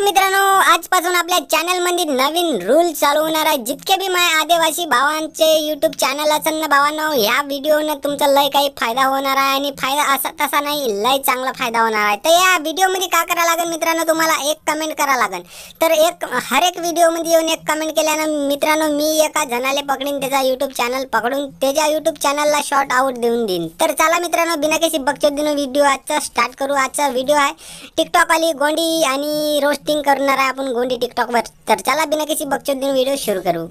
तर मित्रांनो आजपासून आपल्या चॅनलमध्ये नवीन रूल चालू होणार आहे जितके बी माय आदिवासी भावांचे युट्यूब चॅनल असेल ना भावांनो या व्हिडिओनं तुमचा लय काही फायदा होणार आहे आणि फायदा असा तसा नाही लय चांगला फायदा होणार आहे. तर या व्हिडिओमध्ये काय करा लागेल मित्रांनो तुम्हाला एक कमेंट करा लागेल. तर एक हर एक व्हिडिओमध्ये येऊन एक कमेंट केल्यानं मित्रांनो मी एका जणाला पकडीन त्याचा युट्यूब चॅनल पकडून त्याच्या युट्यूब चॅनलला शॉर्ट आउट देऊन देईन. तर चला मित्रांनो बिना कशी बघतो दिन व्हिडिओ आजचा स्टार्ट करू. आजचा व्हिडिओ आहे टिकटॉक आली गोंडी आणि रोस्टिंग करणार आहे आपण गोंडी टिकटॉक वर. तर चला बिना किसी बकचोद दिन व्हिडिओ सुरू करू.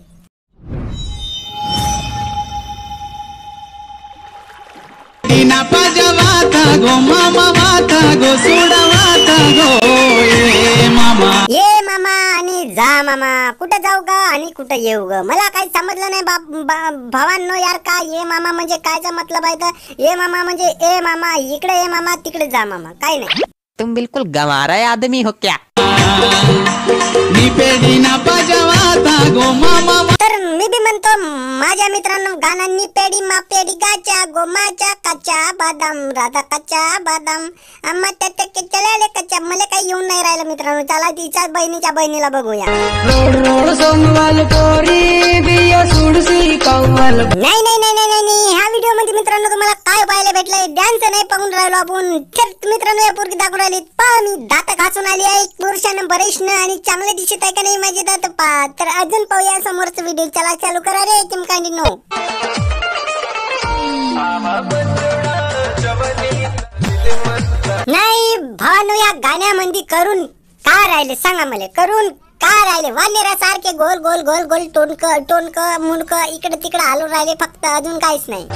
ये मामा आणि जा मामा कुठं जाऊ ग आणि कुठं येऊ ग? मला काही समजलं नाही बाप बा- भावांनो यार काय ये मामा म्हणजे कायचा मतलब आहे तर ये मामा म्हणजे ए मामा इकडे ये मामा तिकडे जा मामा काय नाही. तुम बिल्कुल गंवारा आदमी हो क्या? तर मी बी म्हणतो माझ्या मित्रांनो गाण्यांनी पेडी मा पेडी गाच्या गोमाच्या कच्चा बदाम राधा कच्चा बदाम. आम्हा त्या चलाले कच्चा मला काही येऊन नाही राहिलं मित्रांनो. चला तिच्या बहिणीच्या बहिणीला बघूया. रोड रोड म्हटलंय डान्स नाही पाहून राहिलो आपण. तर मित्रांनो या पोरगी दाखवून राहिली. पहा मी दात घासून आली आहे. पुरुषानं बरेचनं आणि चांगलं दिसत आहे का नाही माझे दात? पहा तर अजून पाहूया समोरचा व्हिडिओ चला चालू करा रे चिमकांडी नो नाही भावानो या गाण्यामध्ये करून का राहिले? सांगा मला करून का राहिले? वानेरा सारखे गोल गोल गोल गोल टोनक टोनक मुंडक इकडे तिकडे हलून राहिले. फक्त अजून काहीच नाही.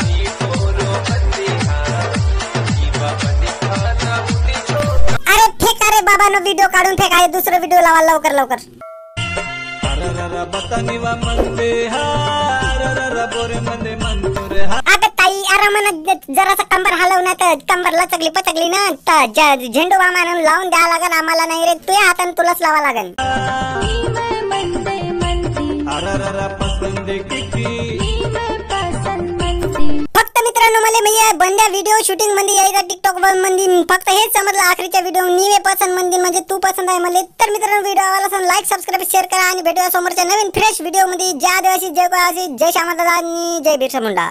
काढून फेक आहे व्हिडिओ लावा लवकर लवकर. आता ताई आरामानं जरासा कंबर हलवणं तर कंबर लचकली पचकली ना तर ज- झेंडू बामानं लावून द्यावा लागेल आम्हाला नाही रे तुझ्या हाताने तुलाच लावा लागेल मित्रांनो मला म्हणजे बंद्या व्हिडिओ शूटिंगमध्ये यायचा टिकटॉकमध्ये म्हणजे फक्त हेच समजलं आखरीच्या व्हिडिओ निवे पसंत मध्ये म्हणजे तू पसंत आहे मला तर मित्रांनो व्हिडिओ आवडला लाईक सबस्क्राईब शेअर करा आणि भेटूया समोरच्या नवीन फ्रेश व्हिडिओमध्ये. ज्या दिवशी जय कोळासी जय श्यामादादा आणि जय बिरसा मुंडा.